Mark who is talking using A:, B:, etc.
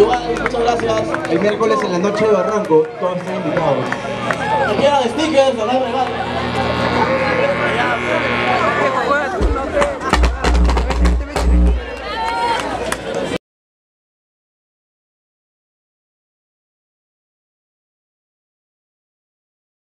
A: Eh, muchas gracias. El miércoles en la noche de Barranco, todos están invitados.
B: Stickers, a la regalo.